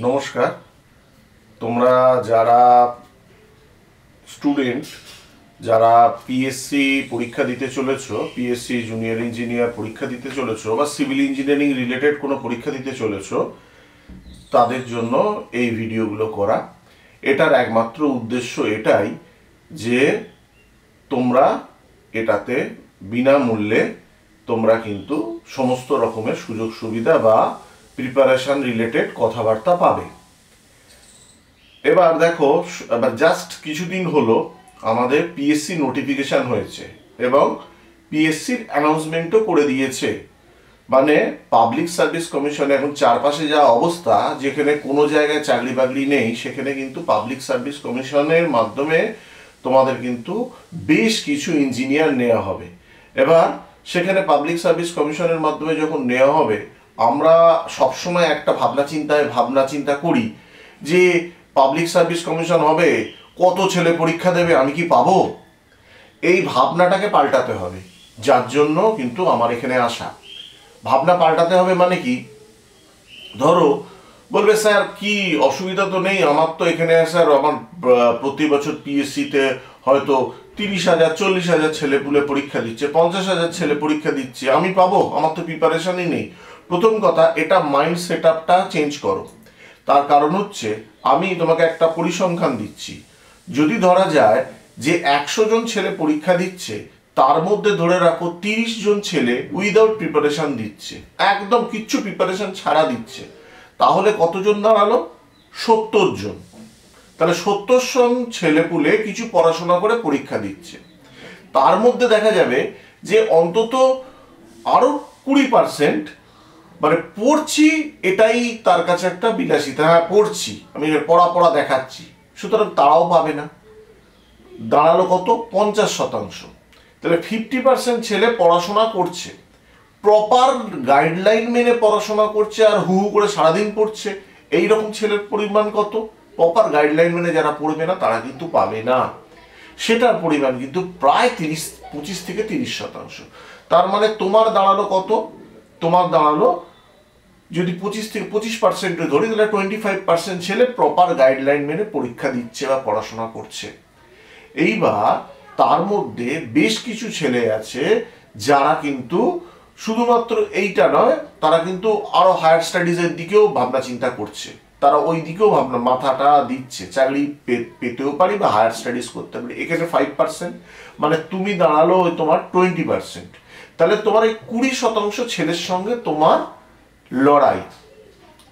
নমস্কার। তোমরা যারা স্টুডেন্ট, যারা পিএসসি পরীক্ষা দিতে চলেছো পিএসসি জুনিয়র ইঞ্জিনিয়ার পরীক্ষা দিতে চলেছো, বা সিভিল ইঞ্জিনিয়ারিং রিলেটেড কোনো পরীক্ষা দিতে চলেছো, তাদের জন্য এই ভিডিওগুলো করা। এটার একমাত্র উদ্দেশ্য এটাই যে তোমরা এটাতে বিনামূল্যে তোমরা কিন্তু সমস্ত রকমের সুযোগ সুবিধা বা প্রিপারেশন রিলেটেড কথাবার্তা পাবে। এবার দেখো জাস্ট কিছুদিন হলো আমাদের পিএসসি নোটিফিকেশন হয়েছে এবং পিএসসির অ্যানাউন্সমেন্টও করে দিয়েছে। মানে পাবলিক সার্ভিস কমিশন এখন চারপাশে যা অবস্থা, যেখানে কোনো জায়গায় চাকরি বাকরি নেই, সেখানে কিন্তু পাবলিক সার্ভিস কমিশনের মাধ্যমে তোমাদের কিন্তু বেশ কিছু ইঞ্জিনিয়ার নেওয়া হবে। এবার সেখানে পাবলিক সার্ভিস কমিশনের মাধ্যমে যখন নেওয়া হবে আমরা সবসময় একটা ভাবনা চিন্তায় ভাবনা চিন্তা করি যে পাবলিক সার্ভিস কমিশন হবে, কত ছেলে পরীক্ষা দেবে, আমি কি পাবো? এই ভাবনাটাকে পাল্টাতে হবে। যার জন্য কিন্তু আমার এখানে আসা। ভাবনা পাল্টাতে হবে মানে কি? ধরো, বলবে, স্যার, কি অসুবিধা তো নেই, আমার তো এখানে স্যার, আমার প্রতি বছর পিএসসিতে হয়তো তিরিশ হাজার, চল্লিশ হাজার ছেলে পুলে পরীক্ষা দিচ্ছে, পঞ্চাশ হাজার ছেলে পরীক্ষা দিচ্ছে, আমি পাবো? আমার তো প্রিপারেশনই নেই। প্রথম কথা, এটা মাইন্ড সেট আপটা চেঞ্জ করো। তার কারণ হচ্ছে, আমি তোমাকে একটা পরিসংখ্যান দিচ্ছি। যদি ধরা যায় যে একশো জন ছেলে পরীক্ষা দিচ্ছে, তার মধ্যে ধরে রাখো তিরিশ জন ছেলে উইদাউট প্রিপারেশন দিচ্ছে। একদম কিচ্ছু প্রিপারেশন ছাড়া দিচ্ছে। তাহলে কতজন দাঁড়াল? সত্তর জন। তাহলে সত্তর জন ছেলেপুলে কিছু পড়াশোনা করে পরীক্ষা দিচ্ছে। তার মধ্যে দেখা যাবে যে অন্তত আরও কুড়ি পার্সেন্ট মানে পড়ছি এটাই তার কাছে একটা বিলাসিতা হ্যাঁ পড়ছি, আমি পড়া পড়া দেখাচ্ছি, সুতরাং তারাও পাবে না। দাঁড়াল কত? পঞ্চাশ শতাংশ। তাহলে ফিফটি পার্সেন্ট ছেলে পড়াশোনা করছে প্রপার গাইডলাইন মেনে পড়াশোনা করছে আর হু হু করে সারাদিন পড়ছে এই রকম ছেলের পরিমাণ কত? প্রপার গাইডলাইন মেনে যারা পড়বে না, তারা কিন্তু পাবে না। সেটার পরিমাণ কিন্তু প্রায় তিরিশ, পঁচিশ থেকে তিরিশ শতাংশ। তার মানে তোমার দাঁড়াল কত? তোমার দাঁড়াল যদি পঁচিশ থেকে পঁচিশ পার্সেন্টে ধরি, তাহলে টোয়েন্টি ফাইভ পার্সেন্ট ছেলে প্রপার গাইডলাইন মেনে পরীক্ষা দিচ্ছে বা পড়াশোনা করছে। এইবার তার মধ্যে বেশ কিছু ছেলে আছে, যারা কিন্তু শুধুমাত্র এইটা নয়, তারা কিন্তু আরও হায়ার স্টাডিজের দিকেও ভাবনা চিন্তা করছে। তারা ওই দিকেও ভাবনা, মাথাটা দিচ্ছে, চাকরি পেতেও পারি বা হায়ার স্টাডিজ করতে পারি। এখানে ফাইভ পার্সেন্ট মানে তুমি দাঁড়াল তোমার টোয়েন্টি পার্সেন্ট তাহলে তোমার এই কুড়ি শতাংশ ছেলের সঙ্গে তোমার লড়াই।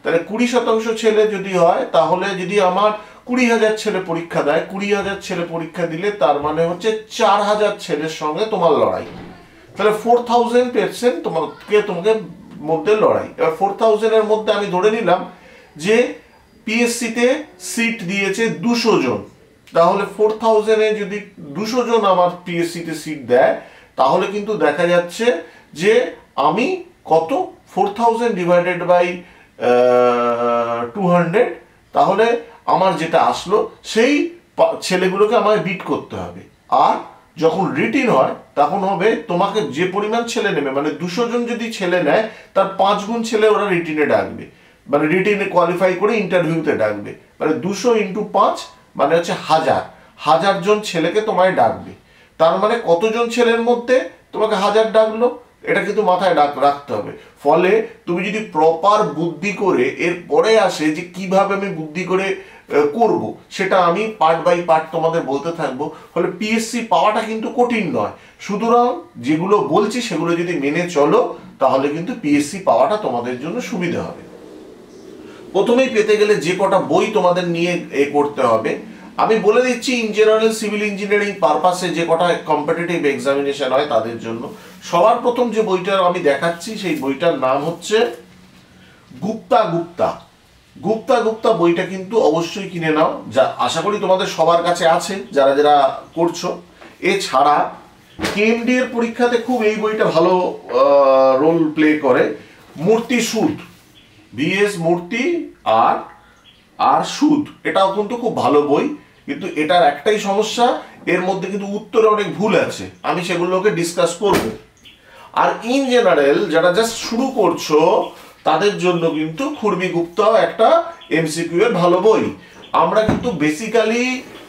তাহলে কুড়ি শতাংশ ছেলে যদি হয়, তাহলে যদি আমার কুড়ি হাজার ছেলে পরীক্ষা দেয়, কুড়ি হাজার ছেলে পরীক্ষা দিলে তার মানে হচ্ছে চার হাজার ছেলের সঙ্গে তোমার লড়াই। তাহলে ফোর থাউজেন্ড পার্সেন্ট তোমাকে তোমাকে মধ্যে লড়াই। এবার ফোর থাউজেন্ডের মধ্যে আমি ধরে নিলাম যে পিএসসিতে সিট দিয়েছে দুশো জন। তাহলে ফোর থাউজেন্ডে যদি দুশো জন আমার পিএসসিতে সিট দেয়, তাহলে কিন্তু দেখা যাচ্ছে যে আমি কত? Four thousand divided by two hundred তাহলে আমার যেটা আসলো, সেই ছেলেগুলোকে আমায় বিট করতে হবে। আর যখন রিটিন হয়, তখন হবে তোমাকে যে পরিমাণ ছেলে নেবে মানে দুশো জন যদি ছেলে নেয়, তার পাঁচ গুণ ছেলে ওরা রিটিনে ডাকবে। মানে রিটিনে কোয়ালিফাই করে ইন্টারভিউতে ডাকবে। মানে দুশো ইন্টু পাঁচ মানে হচ্ছে হাজার। হাজার জন ছেলেকে তোমায় ডাকবে। তার মানে কতজন ছেলের মধ্যে তোমাকে হাজার ডাকলো? এটা কিন্তু মাথায় ডাক রাখতে হবে। ফলে তুমি যদি প্রপার বুদ্ধি করে এর পরে আসে যে কীভাবে আমি বুদ্ধি করে করব, সেটা আমি পার্ট বাই পার্ট তোমাদের বলতে থাকব। ফলে পিএসসি পাওয়াটা কিন্তু কঠিন নয়। সুতরাং যেগুলো বলছি সেগুলো যদি মেনে চলো, তাহলে কিন্তু পিএসসি পাওয়াটা তোমাদের জন্য সুবিধা হবে। প্রথমেই পেতে গেলে যে কটা বই তোমাদের নিয়ে এ করতে হবে আমি বলে দিচ্ছি ইন জেনারেল সিভিল ইঞ্জিনিয়ারিং পারপাসে যে কটা কম্পিটিটিভ এক্সামিনেশন হয় তাদের জন্য, সবার প্রথম যে বইটা আমি দেখাচ্ছি, সেই বইটার নাম হচ্ছে গুপ্তা গুপ্তা। গুপ্তা গুপ্তা বইটা কিন্তু অবশ্যই কিনে নাও, যা আশা করি তোমাদের সবার কাছে আছে, যারা যারা করছ। এছাড়া কেএমডি এর পরীক্ষাতে খুব এই বইটা ভালো রোল প্লে করে। মূর্তি সুদ ভিএস মূর্তি আর আর সুদ, এটাও কিন্তু খুব ভালো বই। কিন্তু এটার একটাই সমস্যা, এর মধ্যে কিন্তু উত্তরে অনেক ভুল আছে। আমি সেগুলোকে ডিসকাস করব। আর ইন জেনারেল যারা জাস্ট শুরু করছ, তাদের জন্য কিন্তু খুরবি গুপ্তাও একটা এমসিকিউ এর ভালো বই। আমরা কিন্তু বেসিক্যালি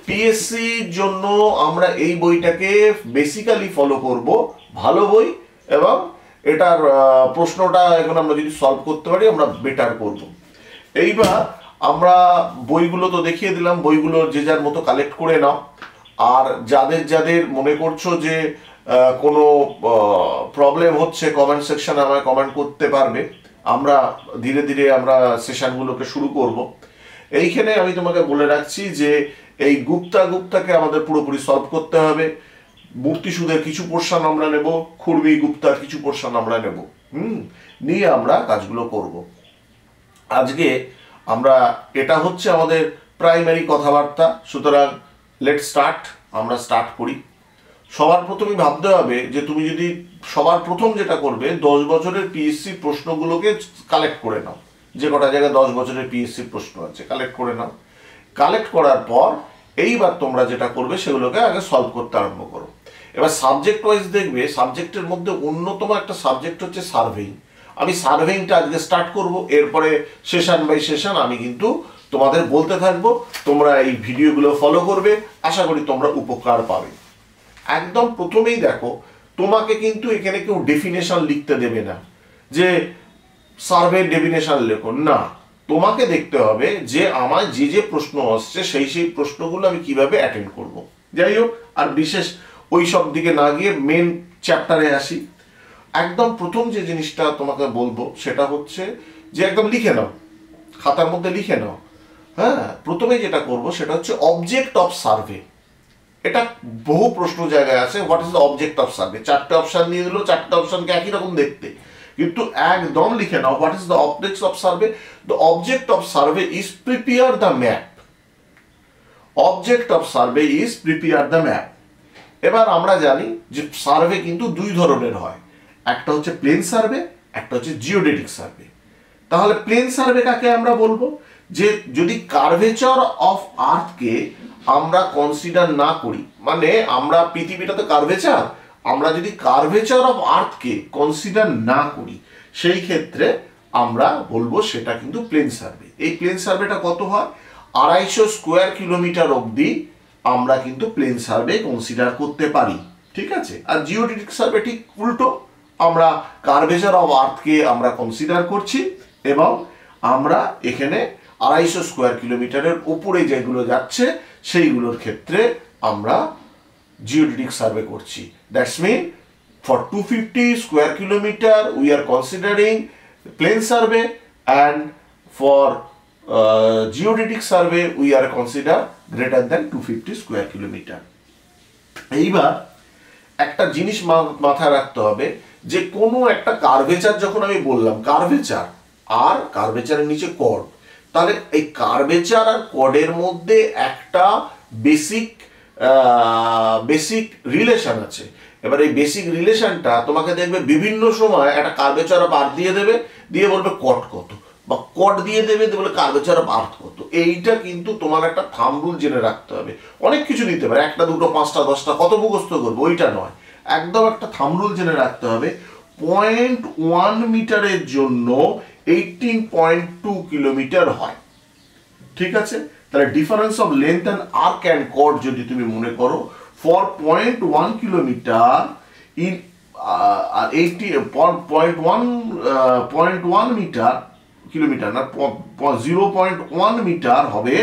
পিএসসির জন্য আমরা এই বইটাকে বেসিক্যালি ফলো করব। ভালো বই এবং এটার প্রশ্নটা এখন আমরা যদি সলভ করতে পারি, আমরা বেটার করব। এইবার আমরা বইগুলো তো দেখিয়ে দিলাম, বইগুলো যে যার মতো কালেক্ট করে নাও। আর যাদের যাদের মনে করছ যে কোনো প্রবলেম হচ্ছে কমেন্ট সেকশনে আমায় কমেন্ট করতে পারবে। আমরা ধীরে ধীরে আমরা সেশনগুলোকে শুরু করব। এইখানে আমি তোমাকে বলে রাখছি যে, এই গুপ্তা গুপ্তাকে আমাদের পুরোপুরি সলভ করতে হবে। মূর্তি সুদের কিছু পোর্শন আমরা নেব খুরবি গুপ্তার কিছু পোর্শন আমরা নেব। হুম, নিয়ে আমরা কাজগুলো করব। আজকে আমরা, এটা হচ্ছে আমাদের প্রাইমারি কথাবার্তা। সুতরাং লেট স্টার্ট আমরা স্টার্ট করি। সবার প্রথমে ভাবতে হবে যে তুমি যদি সবার প্রথম যেটা করবে, দশ বছরের পিএসসি প্রশ্নগুলোকে কালেক্ট করে নাও। যে কটা জায়গায় দশ বছরের পিএসসি প্রশ্ন আছে কালেক্ট করে নাও। কালেক্ট করার পর, এইবার তোমরা যেটা করবে, সেগুলোকে আগে সলভ করতে আরম্ভ করো। এবার সাবজেক্ট ওয়াইজ দেখবে সাবজেক্টের মধ্যে অন্যতম একটা সাবজেক্ট হচ্ছে সার্ভেইং আমি সার্ভেইংটা আজকে স্টার্ট করব, এরপরে সেশন বাই সেশন আমি কিন্তু তোমাদের বলতে থাকব, তোমরা এই ভিডিওগুলো ফলো করবে, আশা করি তোমরা উপকার পাবে। একদম প্রথমেই দেখো, তোমাকে কিন্তু এখানে কেউ ডেফিনেশন লিখতে দেবে না, যে সার্ভে ডেফিনেশন লেখো। না, তোমাকে দেখতে হবে যে আমার যে যে প্রশ্ন আসছে, সেই সেই প্রশ্নগুলো আমি কীভাবে অ্যাটেন্ড করব। যাই হোক, আর বিশেষ ওই সব দিকে না গিয়ে মেন চ্যাপ্টারে আসি। একদম প্রথম যে জিনিসটা তোমাকে বলব, সেটা হচ্ছে যে একদম লিখে নাও। খাতার মধ্যে লিখে নাও। হ্যাঁ প্রথমে যেটা করব সেটা হচ্ছে অবজেক্ট অফ সার্ভে এটা বহু প্রশ্ন জায়গায় আছে what is the object of survey চারটে অপশান নিয়ে দিল চারটে অপশানকে একই রকম দেখতে। কিন্তু একদম লিখে নাও what is the object of survey the object of survey is prepare the map object of survey is prepare the map এবার আমরা জানি যে সার্ভে কিন্তু দুই ধরনের হয়। একটা হচ্ছে প্লেন সার্ভে একটা হচ্ছে জিওডেটিক সার্ভে তাহলে প্লেন সার্ভে কাকে আমরা বলব? যে যদি কার্ভেচার অফ আর্থকে আমরা কনসিডার না করি মানে আমরা পৃথিবীটা তো কার্ভেচার আমরা যদি কার্ভেচার অফ আর্থকে কনসিডার না করি, সেই ক্ষেত্রে আমরা বলব সেটা কিন্তু প্লেন সার্ভে এই প্লেন সার্ভেটা কত হয়? আড়াইশো স্কোয়ার কিলোমিটার অবধি আমরা কিন্তু প্লেন সার্ভে কনসিডার করতে পারি, ঠিক আছে? আর জিওডিটিক সার্ভে ঠিক উল্টো। আমরা কার্ভেচার অফ আর্থকে আমরা কনসিডার করছি এবং আমরা এখানে আড়াইশো স্কোয়ার কিলোমিটারের উপরে যেগুলো যাচ্ছে, সেইগুলোর ক্ষেত্রে আমরা geodetic সার্ভে করছি। That's mean for two fifty square kilometre we are considering plane survey and for geodetic survey we are consider greater than two fifty square kilometre এইবার একটা জিনিস মাথায় রাখতে হবে যে কোনো একটা কার্ভেচার যখন আমি বললাম কার্ভেচার আর কার্ভেচারের নিচে কর্ড তাহলে এই কার্ভেচার আর কর্ডের মধ্যে একটা বেসিক বেসিক রিলেশন আছে। এবার এই বেসিক রিলেশনটা তোমাকে দেখবে বিভিন্ন সময় একটা কার্ভেচার অফ আর্থ দিয়ে দেবে, দিয়ে বলবে কট কত। বা কট দিয়ে দেবে বলে কার্ভেচার অফ আর্থ কত। এইটা কিন্তু তোমার একটা থাম রুল জেনে রাখতে হবে। অনেক কিছু দিতে পারে। একটা, দুটো, পাঁচটা, দশটা, কত মুখস্থ করবে, ওইটা নয়। একদম একটা থামরুল জেনে রাখতে হবে। পয়েন্ট ওয়ান মিটারের জন্য এইটিন পয়েন্ট টু কিলোমিটার হয়। ঠিক আছে? তাহলে difference of length and arc and chord যদি তুমি মনে করো for point one kilometre in eighty point one point one metre kilometre না জিরো পয়েন্ট ওয়ান মিটার হবে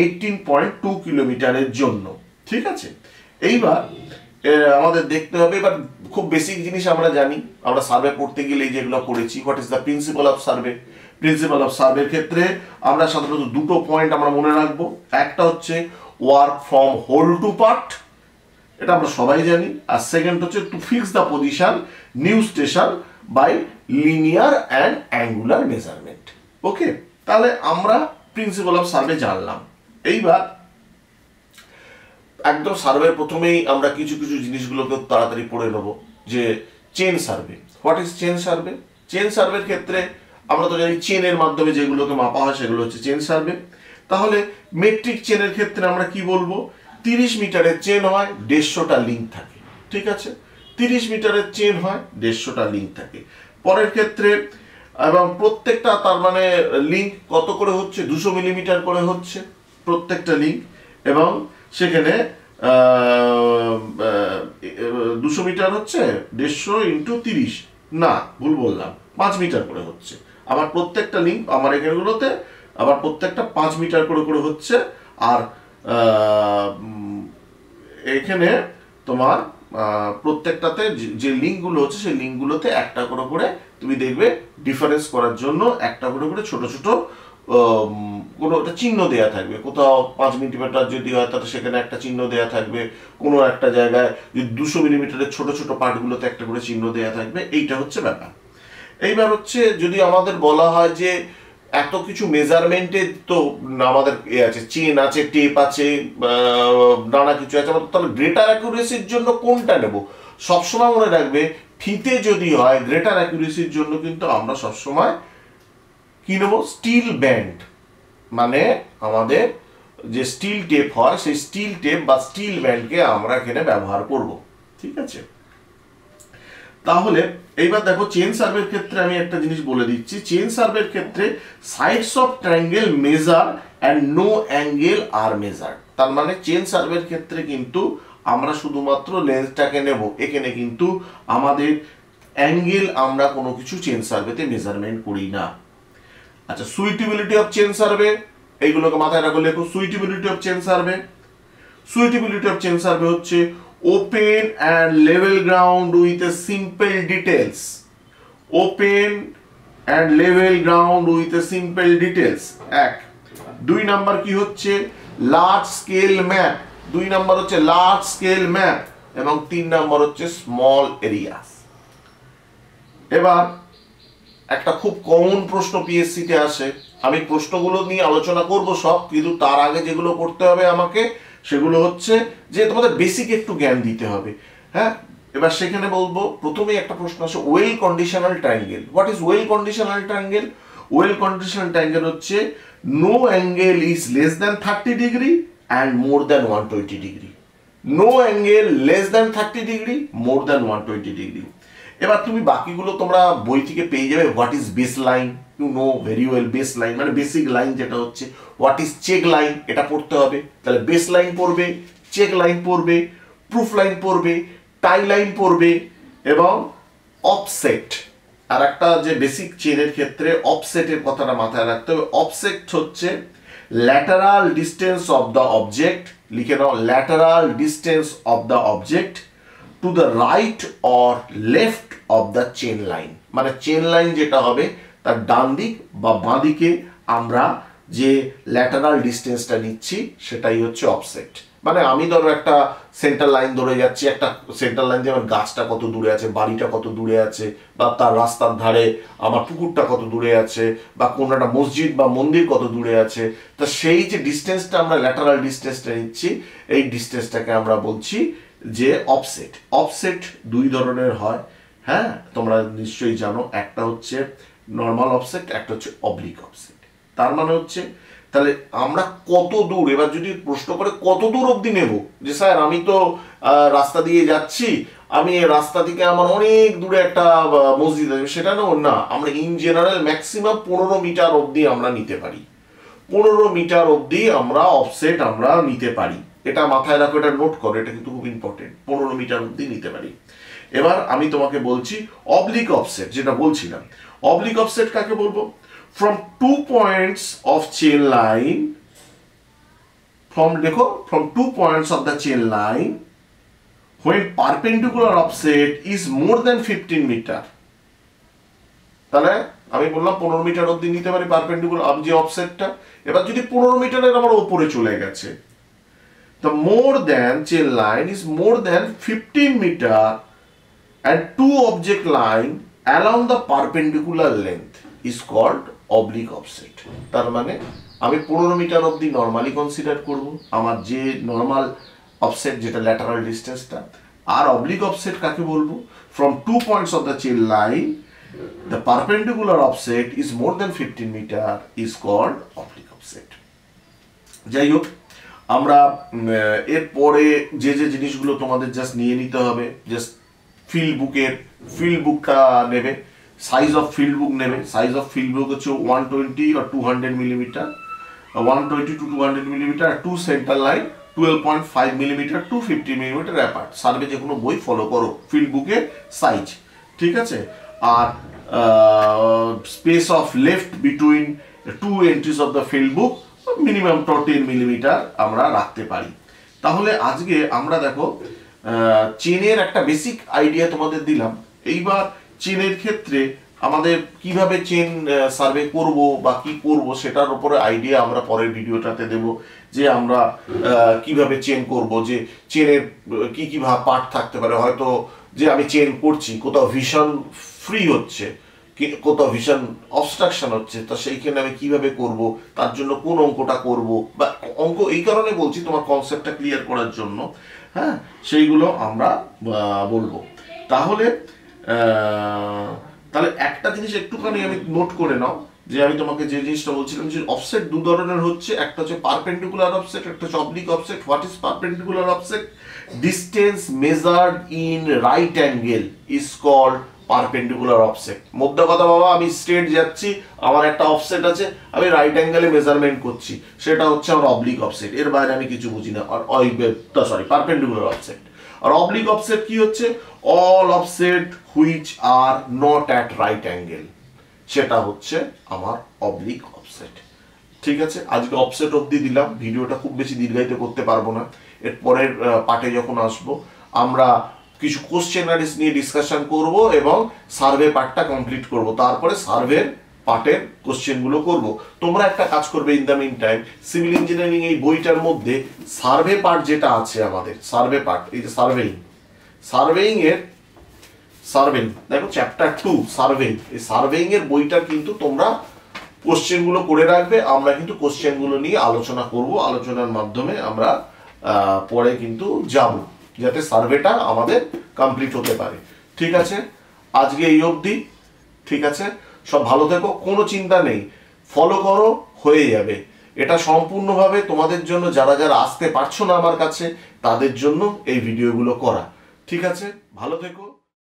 এইটিন পয়েন্ট টু কিলোমিটারের জন্য। ঠিক আছে? এইবার আমাদের দেখতে হবে এবার খুব বেসিক জিনিস আমরা জানি। আমরা সার্ভে করতে গেলে যেগুলো করেছি what is the principle of survey principle of সার্ভের ক্ষেত্রে আমরা সাধারণত দুটো পয়েন্ট আমরা মনে রাখব। একটা হচ্ছে work from whole to part এটা আমরা সবাই জানি। আর সেকেন্ড হচ্ছে to fix the position new station by linear and angular measurement okay তাহলে আমরা প্রিন্সিপাল অফ সার্ভে জানলাম। এইবার একদম সার্ভের প্রথমেই আমরা কিছু কিছু জিনিসগুলোকে তাড়াতাড়ি পড়ে নেব, যে chain survey what is chain survey chain সার্ভের ক্ষেত্রে আমরা তো জানি চেনের মাধ্যমে যেগুলোকে মাপা হয় সেগুলো হচ্ছে চেন সার্ভে তাহলে মেট্রিক চেনের ক্ষেত্রে আমরা কি বলব? তিরিশ মিটারের চেন হয়, দেড়শোটা লিঙ্ক থাকে, ঠিক আছে? তিরিশ মিটারের চেন হয়, দেড়শোটা লিঙ্ক থাকে। পরের ক্ষেত্রে, এবং প্রত্যেকটা তার মানে লিঙ্ক কত করে হচ্ছে? দুশো মিলিমিটার করে হচ্ছে প্রত্যেকটা লিঙ্ক এবং সেখানে দুশো মিটার হচ্ছে, দেড়শো ইন্টু তিরিশ। না, ভুল বললাম, পাঁচ মিটার করে হচ্ছে। আবার প্রত্যেকটা লিঙ্ক আমার এখানগুলোতে, আবার প্রত্যেকটা পাঁচ মিটার করে করে হচ্ছে। আর এখানে তোমার প্রত্যেকটাতে যে- লিঙ্কগুলো হচ্ছে, সেই লিঙ্কগুলোতে একটা করে করে তুমি দেখবে ডিফারেন্স করার জন্য একটা করে করে ছোট ছোট কোনো একটা চিহ্ন দেয়া থাকবে। কোথাও পাঁচ মিলিমিটার যদি হয় তাহলে সেখানে একটা চিহ্ন দেয়া থাকবে। কোনো একটা জায়গায় যদি দুশো মিলিমিটারের ছোট ছোট পার্টগুলোতে একটা করে চিহ্ন দেয়া থাকবে, এইটা হচ্ছে ব্যাপার। এইবার হচ্ছে যদি আমাদের বলা হয় যে এত কিছু মেজারমেন্টে তো আমাদের এ আছে চেন আছে টেপ আছে নানা কিছু আছে আমাদের তাহলে গ্রেটার অ্যাকুরেসির জন্য কোনটা নেব? সবসময় মনে রাখবে, ফিতে যদি হয় গ্রেটার অ্যাকুরেসির জন্য কিন্তু আমরা সবসময় কি নেব? Steel band. মানে আমাদের যে স্টিল টেপ হয়, সেই স্টিল টেপ বা স্টিল ব্যান্ডকে আমরা এখানে ব্যবহার করব। ঠিক আছে? তাহলে এইবার দেখো, চেন সার্ভের ক্ষেত্রে আমি একটা জিনিস বলে দিচ্ছি। চেন সার্ভের ক্ষেত্রে sides of triangle measure and no angle are measure তার মানে চেন সার্ভের ক্ষেত্রে কিন্তু আমরা শুধুমাত্র লেন্সটাকে নেব। এখানে কিন্তু আমাদের অ্যাঙ্গেল আমরা কোনো কিছু চেন সার্ভেতে মেজারমেন্ট করি না। আচ্ছা সুইটেবিলিটি অফ চেন সার্ভে এইগুলোকে মাথায় রাখো, লেখো suitability of chain survey suitability of chain survey হচ্ছে open and level ground with a simple details open and level ground with a simple details এক। দুই নাম্বার কি হচ্ছে? লার্জ স্কেল ম্যাপ দুই নাম্বার হচ্ছে লার্জ স্কেল ম্যাপ এবং তিন number হচ্ছে স্মল এরিয়াস এবার একটা খুব কমন প্রশ্ন পিএসসি তে আসে। আমি প্রশ্নগুলো নিয়ে আলোচনা করব সব, কিন্তু তার আগে যেগুলো করতে হবে আমাকে, সেগুলো হচ্ছে যে তোমাদের বেসিক একটু জ্ঞান দিতে হবে। হ্যাঁ? এবার সেখানে বলব প্রথমেই একটা প্রশ্ন আসে well conditional triangle what is well conditional triangle well conditional triangle হচ্ছে no angle is less than thirty degree and more than one twenty degree no angle less than thirty degree more than one twenty degree এবার তুমি বাকিগুলো তোমরা বই থেকে পেয়ে যাবে what is base line you know very well base line মানে basic line যেটা হচ্ছে হোয়াট ইজ চেক লাইন এটা পড়তে হবে। তাহলে বেস লাইন পড়বে চেক লাইন পড়বে প্রুফ লাইন পড়বে টাই লাইন পড়বে এবং অফসেট আর একটা যে বেসিক চেনের ক্ষেত্রে অফসেটের কথাটা মাথায় রাখতে হবে। অফসেট হচ্ছে lateral distance of the object লিখে নাও lateral distance of the object to the right or left of the chain line মানে চেন লাইন যেটা হবে, তার ডান দিক বা বাঁ দিকে আমরা যে ল্যাটারাল ডিস্টেন্সটা নিচ্ছি, সেটাই হচ্ছে অফসেট মানে আমি ধরো একটা সেন্টার লাইন ধরে যাচ্ছি, একটা সেন্টার লাইন আমার গাছটা কত দূরে আছে, বাড়িটা কত দূরে আছে, বা তার রাস্তার ধারে আমার পুকুরটা কত দূরে আছে, বা কোন একটা মসজিদ বা মন্দির কত দূরে আছে, তা সেই যে ডিস্টেন্সটা আমরা ল্যাটারাল ডিস্টেন্সটা নিচ্ছি, এই ডিস্টেন্সটাকে আমরা বলছি যে অফসেট অফসেট দুই ধরনের হয়। হ্যাঁ তোমরা নিশ্চয়ই জানো, একটা হচ্ছে নর্মাল অফসেট একটা হচ্ছে অবলিক অফসেট তার মানে হচ্ছে, তাহলে আমরা কত দূর, এবার যদি প্রশ্ন করে কত দূর অবধি নেব? যে স্যার, আমি তো রাস্তা দিয়ে যাচ্ছি, আমি রাস্তা থেকে আমার অনেক দূরে একটা মসজিদ আছে, সেটা নেব না, আমরা ইন জেনারেল ম্যাক্সিমাম পনেরো মিটার অবধি আমরা নিতে পারি। পনেরো মিটার অবধি আমরা অফসেট আমরা নিতে পারি। এটা মাথায় রাখো, এটা নোট করো, এটা কিন্তু খুব ইম্পর্টেন্ট পনেরো মিটার অব্দি নিতে পারি। এবার আমি তোমাকে বলছি অবলিক অফসেট যেটা বলছিলাম অবলিক অফসেট কাকে বলব? From two points of chain line from দেখো from two points of the chain line when perpendicular offset is more than 15 metre তাহলে আমি বললাম পনেরো মিটার অব্দি নিতে পারি পারপেন্ডিকুলার যে অফসেটটা এবার যদি পনেরো মিটারের আমার ওপরে চলে গেছে the more than chain line is more than 15 meter and two object line along the perpendicular length is called oblique offset. তার মানে আমি পনেরো মিটার অবধি নর্মালি কনসিডার করব। আমার যে নর্মাল অফসেট যেটা ল্যাটারাল ডিস্টেন্সটা আর অবলিক অফসেট কাকে বলব? From two points of the chain line the perpendicular offset is more than fifteen metre is called oblique offset যাই হোক আমরা এরপরে যে যে জিনিসগুলো তোমাদের জাস্ট নিয়ে নিতে হবে জাস্ট ফিল্ড বুকের ফিল্ড বুকটা নেবে সাইজ অফ ফিল্ড বুক নেবে সাইজ অফ ফিল্ড বুক হচ্ছে ওয়ান টোয়েন্টি আর two hundred millimetre one twenty two two hundred millimetre two centre line twelve point five millimetre two fifty millimetre apart survey যে কোনো বই follow করো field বুকের size ঠিক আছে? আর space of left between two entries of the field book minimum ten millimetre আমরা রাখতে পারি। তাহলে আজকে আমরা দেখো চেনের একটা বেসিক আইডিয়া তোমাদের দিলাম। এইবার চেনের ক্ষেত্রে আমাদের কীভাবে চেন সার্ভে করব বা কি করব সেটার উপরে আইডিয়া আমরা পরের ভিডিওটাতে দেব, যে আমরা কীভাবে চেন করব, যে চেনের কি কি ভাব পার্ট থাকতে পারে। হয়তো যে আমি চেন করছি, কোথাও ভীষণ ফ্রি হচ্ছে। কোথাও ভীষণ অবস্ট্রাকশন হচ্ছে, তা সেইখানে আমি কীভাবে করব, তার জন্য কোন অঙ্কটা করব, বা অঙ্ক এই কারণে বলছি তোমার কনসেপ্টটা ক্লিয়ার করার জন্য হ্যাঁ? সেইগুলো আমরা বলব। তাহলে তাহলে একটা জিনিস একটুখানি আমি নোট করে নাও, যে আমি তোমাকে যে জিনিসটা বলছিলাম যে অফসেট দু ধরনের হচ্ছে, একটা হচ্ছে পারপেন্ডিকুলার অফসেট একটা হচ্ছে oblique offset what is perpendicular offset distance measured in right angle is called perpendicular offset মধ্য কথা বাবা, আমি স্ট্রেট যাচ্ছি, আমার একটা অফসেট আছে, আমি রাইট অ্যাঙ্গেলে মেজারমেন্ট করছি। সেটা হচ্ছে আমার অবলিক অফসেট এর বাইরে আমি কিছু বুঝি না। সরি পারপেন্ডিকুলার অফসেট আর অবলিক অফসেট কি হচ্ছে? All offset which are not at right angle সেটা হচ্ছে আমার অবলিক অফসেট ঠিক আছে? আজকে অফসেট অবধি দিলাম। ভিডিওটা খুব বেশি দীর্ঘায়িত করতে পারব না। এর পরের পার্টে যখন আসব, আমরা কিছু কোশ্চেনারিজ নিয়ে ডিসকাশন করব এবং সার্ভে পার্টটা কমপ্লিট করব। তারপরে সার্ভের পার্টের কোশ্চেনগুলো করব। তোমরা একটা কাজ করবে in the mean time civil engineering এই বইটার মধ্যে সার্ভে পার্ট যেটা আছে আমাদের সার্ভে পার্ট এই যে সার্ভেইং সার্ভেইং এর সার্ভেইং দেখো চ্যাপ্টার টু সার্ভেইং এই সার্ভেইং এর বইটা কিন্তু তোমরা কোশ্চেনগুলো করে রাখবে, আমরা কিন্তু কোশ্চেনগুলো নিয়ে আলোচনা করব, আলোচনার মাধ্যমে আমরা পরে কিন্তু যাব। যাতে সার্ভেটা আমাদের কমপ্লিট হতে পারে। ঠিক আছে? আজকে এই অবধি। ঠিক আছে? সব ভালো থেকো। কোনো চিন্তা নেই। ফলো করো, হয়ে যাবে। এটা সম্পূর্ণভাবে তোমাদের জন্য, যারা যারা আসতে পারছ না আমার কাছে, তাদের জন্য এই ভিডিওগুলো করা। ঠিক আছে? ভালো থেকো।